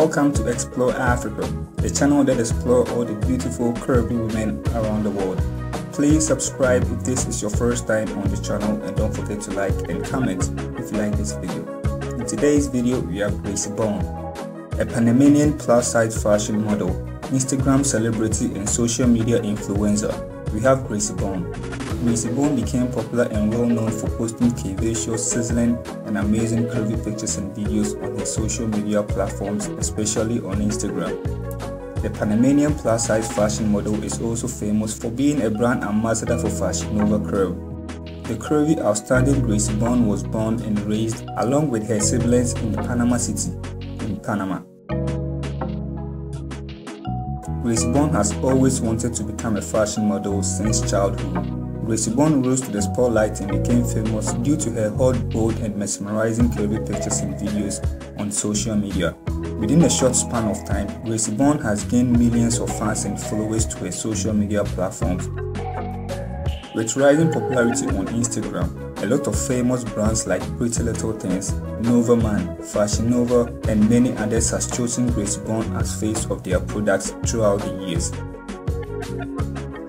Welcome to Xplore Africa, the channel that explores all the beautiful curvy women around the world. Please subscribe if this is your first time on the channel and don't forget to like and comment if you like this video. In today's video, we have Gracie Bon, a Panamanian plus-size fashion model, Instagram celebrity and social media influencer. We have Gracie Bon. Gracie Bon became popular and well known for posting curvaceous, sizzling, and amazing curvy pictures and videos on her social media platforms, especially on Instagram. The Panamanian plus size fashion model is also famous for being a brand ambassador for Fashion Nova Curve. The curvy, outstanding Gracie Bon was born and raised along with her siblings in Panama City, in Panama. Gracie Bon has always wanted to become a fashion model since childhood. Gracie Bon rose to the spotlight and became famous due to her hot, bold, and mesmerizing curvy pictures and videos on social media. Within a short span of time, Gracie Bon has gained millions of fans and followers to her social media platforms. With rising popularity on Instagram, a lot of famous brands like Pretty Little Things, Nova Man, Fashion Nova, and many others has chosen Gracie Bon as face of their products throughout the years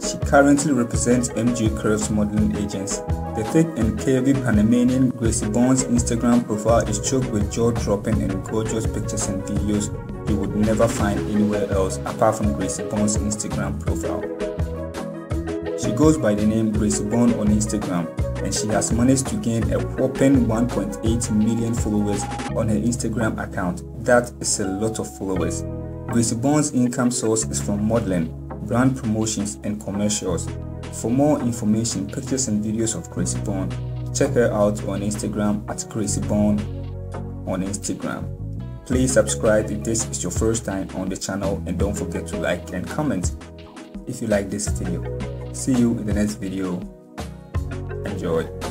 She currently represents MG Curves modeling agency. The thick and curvy Panamanian Gracie Bon's Instagram profile is choked with jaw-dropping and gorgeous pictures and videos you would never find anywhere else apart from Gracie Bon's Instagram profile. She goes by the name Gracie Bon on Instagram and she has managed to gain a whopping 1.8 million followers on her Instagram account. That is a lot of followers. Gracie Bon's income source is from modeling brand promotions, and commercials. For more information, pictures and videos of Gracie Bon, check her out on Instagram at Gracie Bon on Instagram. Please subscribe if this is your first time on the channel and don't forget to like and comment if you like this video. See you in the next video. Enjoy.